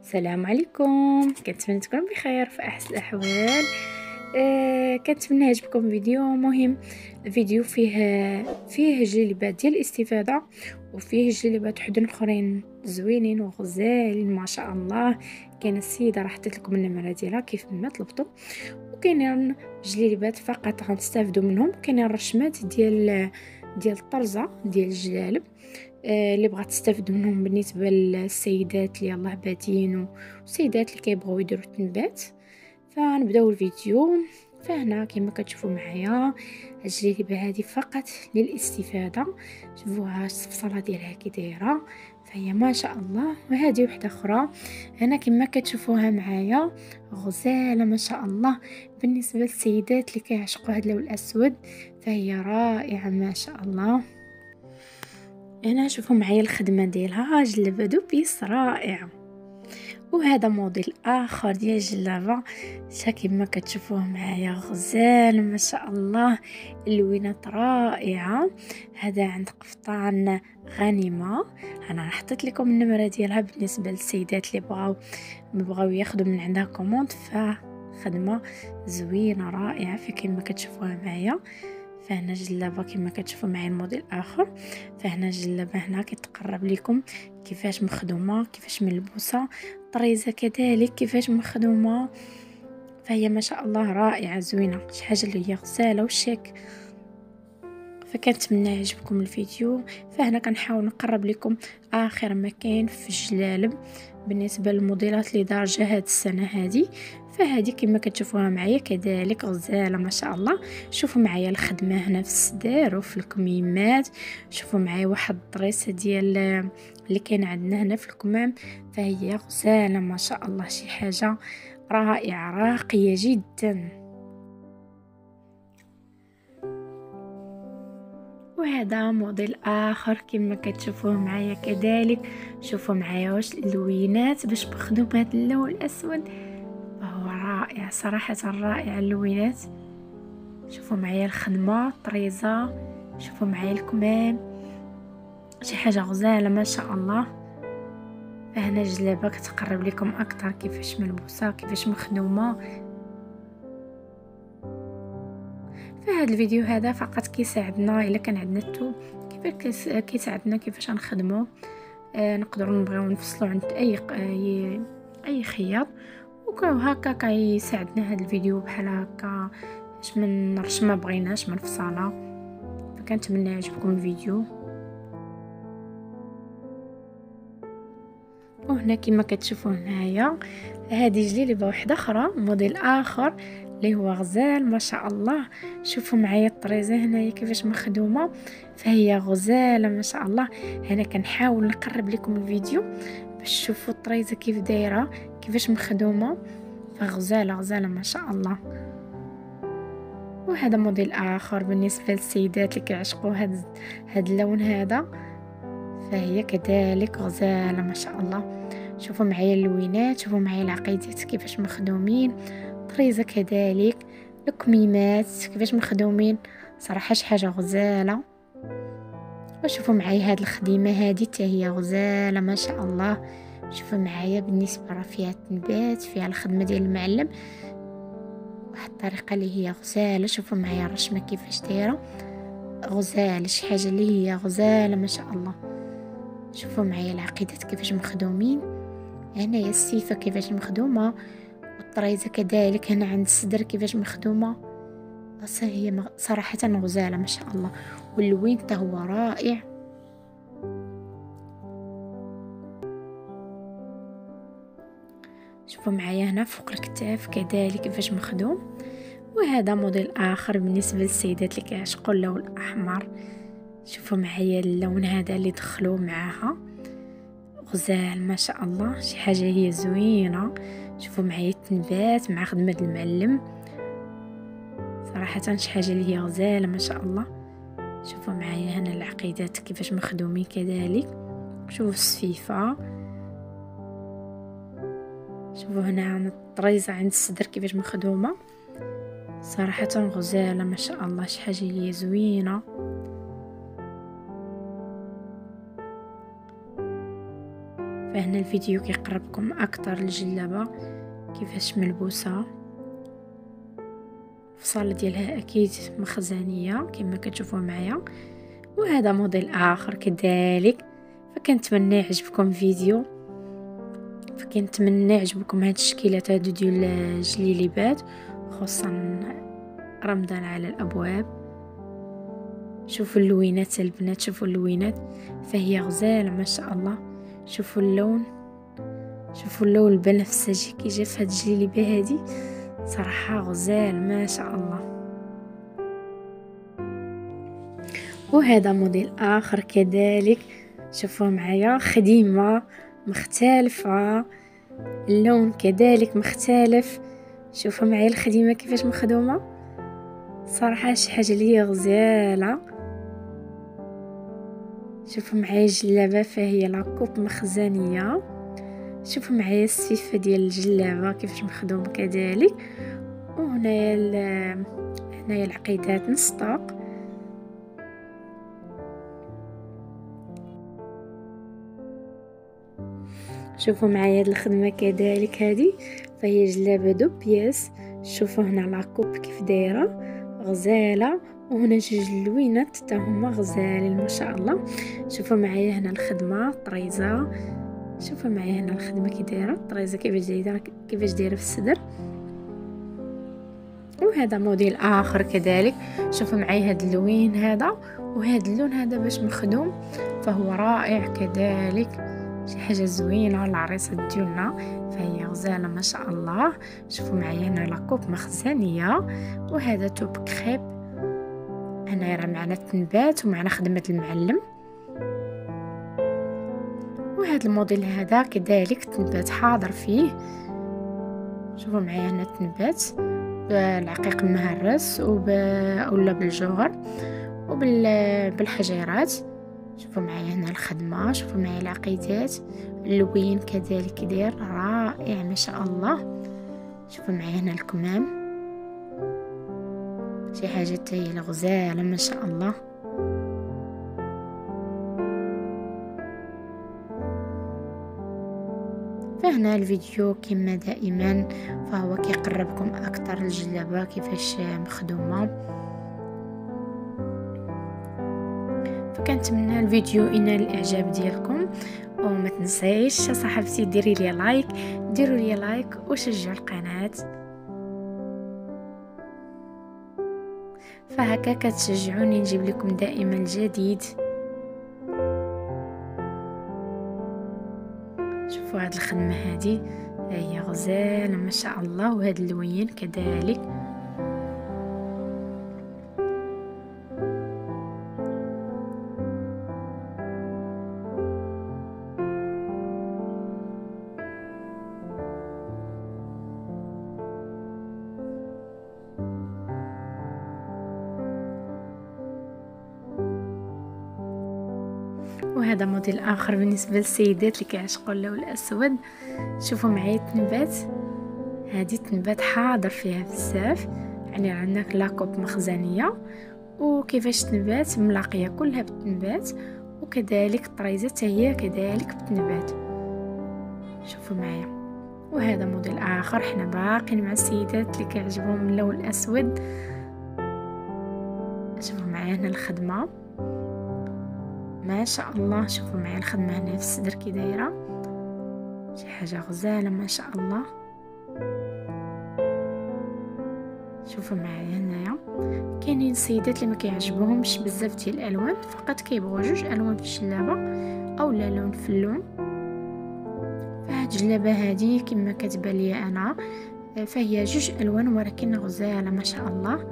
السلام عليكم. كنتمنى تكونوا بخير في أحسن الأحوال. آه كنتمنى يعجبكم فيديو. مهم الفيديو فيه فيه جلبات ديال الاستفادة وفيه جلبات حدن أخرين زوينين وغزالين ما شاء الله. كاينة السيدة راه حطيت لكم النمرة ديالها كيف ما طلبتوا وكاينين جليبات فقط غنستافدوا منهم. كاينين الرشمات ديال ديال الطرزة ديال الجلالب. اللي بغات تستافد منهم بالنسبة للسيدات اللي يلاه باتين والسيدات اللي كيبغيو يديروا التنبات فنبداو الفيديو. فهنا كما كتشوفوا معايا الجليبه هذه فقط للاستفادة. شوفوها الصفصلة ديالها كي دايرة. فهي ما شاء الله. وهذه وحدة أخرى. هنا كما كتشوفوها معايا غزالة ما شاء الله. بالنسبة للسيدات اللي كيعشقوا هذا اللون الأسود فهي رائعة ما شاء الله. هنا شوفوا معايا الخدمة ديالها جلابة deux pièces رائعه وهذا موديل آخر ديال الجلابه شا كما كتشوفوه معايا غزال ما شاء الله. الوينات رائعة. هذا عند قفطان غنيمه أنا حطيت لكم النمرة ديالها بالنسبة للسيدات اللي بغاو بغاو ياخذوا من عندها commande. فخدمه زوينة رائعة فكما كتشوفوها معايا. فهنا جلابة كما كتشوفوا معايا الموديل آخر. فهنا جلابة هنا كتقرب لكم كيفاش مخدومة؟ كيفاش ملبوسة؟ طريزة كذلك. كيفاش مخدومة؟ فهي ما شاء الله رائعة زوينة. شي حاجة اللي هي غسالة وشيك. فكنتمنى يعجبكم الفيديو. فهنا كنحاول نقرب لكم آخر مكان في الجلالب بالنسبة للموديلات اللي دارجة هاد السنة هذه فهذه كما كتشوفوها معايا كذلك غزالة ما شاء الله. شوفوا معايا الخدمة هنا في الصدر وفي الكميمات. شوفوا معايا واحد الطريسه ديال اللي كاين عندنا هنا في الكمام. فهي غزالة ما شاء الله شي حاجة رائعة راقية جدا. وهذا موديل آخر كما كتشوفوه معايا. كذلك شوفوا معايا واش اللوينات باش بخدم هذا اللون الأسود. رائع صراحة رائع اللوينات. شوفوا معايا الخدمة الطريزة شوفوا معايا الكمام. شي حاجة غزالة ما شاء الله. فهنا جلابة كتقرب لكم أكثر كيفاش ملبوسة كيفاش مخدومة. فهاد الفيديو هذا فقط كيساعدنا إلا كان عندنا كيفاش كيساعدنا كيفاش نخدمو آه نقدروا نبغيو نفصلو عند أي اي, أي خياط وهكا كيساعدنا هذا الفيديو بحال هكا. باش من نرش ما بغيناش من فصاله فكنتمنى يعجبكم الفيديو. وهنا كما كتشوفوا هنايا هذه جليبه واحدة أخرى موديل آخر اللي هو غزال ما شاء الله. شوفوا معايا الطريزة هنايا كيفاش مخدومة. فهي غزالة ما شاء الله. هنا كنحاول نقرب لكم الفيديو. باش تشوفوا الطريزة كيف دايرة كيفاش مخدومة. فغزالة غزالة ما شاء الله. وهذا موديل آخر بالنسبة للسيدات اللي كيعشقوا هذا هاد اللون هذا. فهي كذلك غزالة ما شاء الله. شوفوا معايا اللوينات شوفوا معايا العقيدات كيفاش مخدومين. طريزة كذلك الكميمات كيفاش مخدومين. صراحة شي حاجة غزالة. وشوفوا معايا هاد الخديمة هادي حتى هي غزالة ما شاء الله. شوفوا معايا بالنسبة راه فيها التنبات فيها الخدمة ديال المعلم. واحد الطريقة اللي هي غزالة. شوفوا معايا الرشمة كيفاش دايرة. غزالة شي حاجة اللي هي غزالة ما شاء الله. شوفوا معايا العقيدات كيفاش مخدومين. هنايا السيفه كيفاش مخدومة. والطريزة كذلك. هنا عند الصدر كيفاش مخدومة. هي صراحة غزالة ما شاء الله. واللوين حتى هو رائع. شوفوا معايا هنا فوق الكتاف كذلك كيفاش مخدوم. وهذا موديل آخر بالنسبة للسيدات اللي كيعشقوا اللون الأحمر. شوفوا معايا اللون هذا اللي دخلوا معاها. غزال ما شاء الله شي حاجة هي زوينة. شوفوا معايا التنبات مع خدمة المعلم. صراحة شي حاجة اللي هي غزالة ما شاء الله. شوفوا معايا هنا العقيدات كيفاش مخدومين كذلك. شوفوا الصفيفة. شوفوا هنا عن الطريزة عند الصدر كيفاش مخدومة. صراحة غزالة ما شاء الله شي حاجة هي زوينة. فهنا الفيديو كيقربكم أكثر الجلابه كيفاش ملبوسة. الفصاله ديالها أكيد مخزنية كما كتشوفوا معايا. وهذا موديل آخر كذلك. فكنتمنى يعجبكم فيديو فكنتمنى يعجبكم هاد الشكيلات هادو ديال الجليليبات خصوصا رمضان على الأبواب. شوفوا اللوينات البنات شوفوا اللوينات. فهي غزاله ما شاء الله. شوفوا اللون. شوفوا اللون البنفسجي كي جا في هاد الجليبه هادي. صراحة غزال ما شاء الله. وهذا موديل آخر كذلك. شوفوا معايا خديمة مختلفة اللون كذلك مختلف. شوفوا معايا الخديمة كيفاش مخدومة. صراحة شي حاجة ليا غزالة. شوفوا معايا الجلابة فهي la coupe مخزنية. شوفوا معايا السيفه ديال الجلابة كيفاش مخدوم كذلك. وهنايا هنايا العقيدات نسطاق شوفوا معايا هاد الخدمة كذلك هذه فهي جلابة deux pièces. شوفوا هنا la coupe كيف دايرة. غزالة. وهنا جوج لوينات حتى هما غزالين ما شاء الله. شوفوا معايا هنا الخدمة طريزة. شوفوا معايا هنا الخدمة كي دايرة. الطريزة كيفاش دايره كيفاش دايرة في الصدر. وهذا موديل آخر كذلك. شوفوا معايا هذا اللوين هذا وهذا اللون هذا باش مخدوم. فهو رائع كذلك. شي حاجة زوينة العريسة ديالنا. فهي غزالة ما شاء الله. شوفوا معايا هنا لاكوب مخزنية. وهذا توب كريب. هنا راه معنا التنبات ومعنا خدمة المعلم. وهذا الموديل هذا كذلك التنبات حاضر فيه. شوفوا معايا هنا التنبات بالعقيق المهرس وب... ولا بالجوهر وبالحجيرات شوفوا معايا هنا الخدمة شوفوا معايا العقيدات. اللوين كذلك داير رائع ما شاء الله. شوفوا معايا هنا الكمام. شي حاجة تاهي الغزالة ما شاء الله. فهنا الفيديو كما دائما فهو كيقربكم أكثر الجلابه كيفاش مخدومة. فكنتمنى الفيديو ينال الإعجاب ديالكم وما تنسيش صاحبتي ديري لي like ديروا لي like وشجعوا القناة. فهكا كتشجعوني نجيب لكم دائما الجديد. شوفوا هاد الخدمة هادي. هي غزالة ما شاء الله. وهاد اللوين كذلك. وهذا موديل آخر بالنسبة للسيدات اللي كيعشقوا اللون الأسود. شوفوا معايا التنبات. هذه التنبات حاضر فيها بزاف. يعني عندنا لاكوب مخزنية. وكيفاش تنبات ملاقية كلها بالتنبات. وكذلك الطريزة هي كذلك بالتنبات. شوفوا معايا. وهذا موديل آخر. حنا باقين مع السيدات اللي كيعجبهم اللون الأسود. شوفوا معايا هنا الخدمة. ما شاء الله. شوفوا معايا الخدمة هنا في الصدر كي دايرة. شي حاجة غزالة ما شاء الله. شوفوا معايا هنايا. كاينين سيدات اللي ما كيعجبوهمش بزاف ديال الألوان فقط كيبغوا جوج ألوان في الجلابه أو لا لون في اللون. فهاد الجلابة هذه كما كتبان لي أنا فهي جوج ألوان ولكن غزالة ما شاء الله.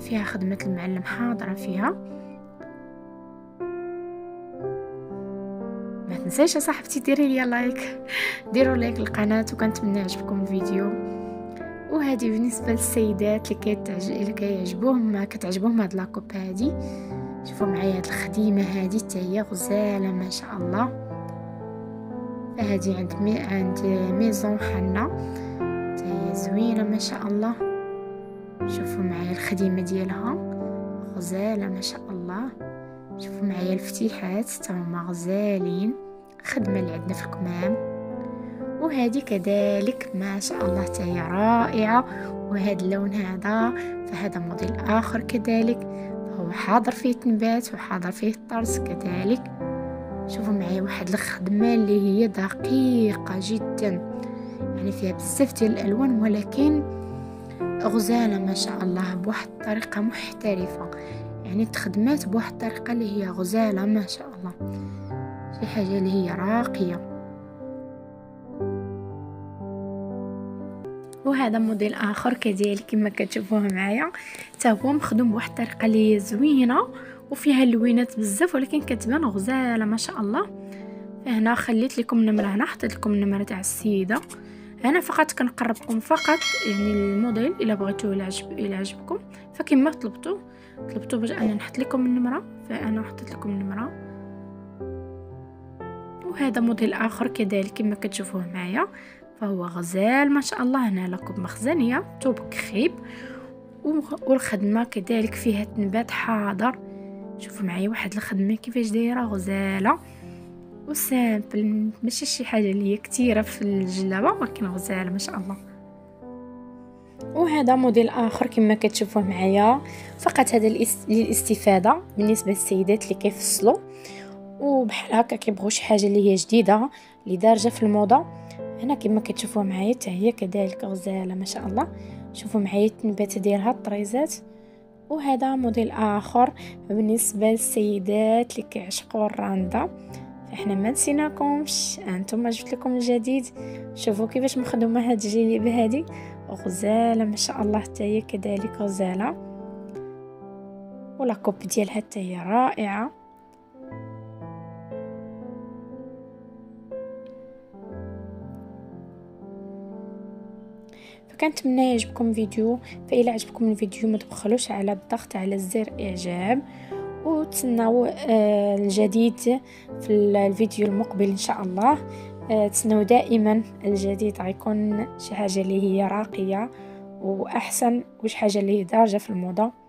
فيها خدمة المعلم حاضرة فيها. تنساش صاحبتي ديري لي like. ديروا like للقناة وكنتمنى يعجبكم الفيديو. وهذه بالنسبة للسيدات اللي كيتعج... اللي كيعجبوهم كتعجبوهم هاد la coupe هادي. شوفوا معايا هاد الخديمة هادي حتى هي غزالة ما شاء الله. فهادي عند مي... عند ميزون حنا. حتى هي زوينة ما شاء الله. شوفوا معايا الخديمة ديالها. غزالة ما شاء الله. شوفوا معايا الفتيحات حتى هما غزالين. خدمة اللي عندنا في الكمام. وهذه كذلك ما شاء الله تاهي رائعة. وهذا اللون هذا فهذا موديل آخر كذلك. هو حاضر فيه تنبات وحاضر فيه الطرز كذلك. شوفوا معايا واحد الخدمة اللي هي دقيقة جدا. يعني فيها بزاف ديال الألوان ولكن غزاله ما شاء الله بواحد الطريقة محترفة. يعني تخدمات بواحد الطريقة اللي هي غزالة ما شاء الله. شي حاجة اللي هي راقية. وهذا موديل آخر كذلك كما كتشوفوه معايا. حتى هو مخدوم بواحد الطريقة اللي زوينة وفيها اللوينات بزاف ولكن كتبان غزالة ما شاء الله. هنا خليت لكم النمره هنا حطيت لكم النمره تاع السيدة. أنا فقط كنقربكم فقط يعني الموديل إلا بغيتوه إلى عجب إلى عجبكم. فكما طلبتوا طلبتوا باش أنا نحط لكم النمرة. فأنا حطيت لكم النمرة. وهذا موديل آخر كذلك كما كتشوفوه معايا. فهو غزال ما شاء الله هنا لكم مخزنية توب كخيب. والخدمة كذلك فيها تنبات حاضر. شوفوا معايا واحد الخدمة كيفاش دايرة غزالة. وسامبل ماشي شي حاجة اللي هي كثيره في الجلابة ولكن غزالة ما شاء الله. وهذا موديل آخر كما كتشوفوه معايا. فقط هذا للاستفادة بالنسبة للسيدات اللي كيفصلوا. وبحال هكا كيبغوا شي حاجة اللي هي جديدة اللي دارجة في الموضة. هنا كما كتشوفوا معايا حتى هي كذلك غزالة ما شاء الله. شوفوا معايا التنبات ديالها الطريزات. وهذا موديل آخر بالنسبة للسيدات اللي كيعشقوا الراندا. إحنا ما نسيناكمش. أنتم جبت لكم الجديد. شوفوا كيفاش مخدومة هاد الجليبة هادي. غزالة ما شاء الله حتى هي كذلك غزالة. ولا كوب ديالها حتى هي رائعة. فكنتمنى يعجبكم فيديو فإلا عجبكم الفيديو ما تبخلوش على الضغط على زر إعجاب وتسناو آه، الجديد في الفيديو المقبل إن شاء الله. آه، تسناو دائما الجديد غيكون شي حاجة اللي هي راقية وأحسن وش حاجة اللي هي دارجة في الموضة.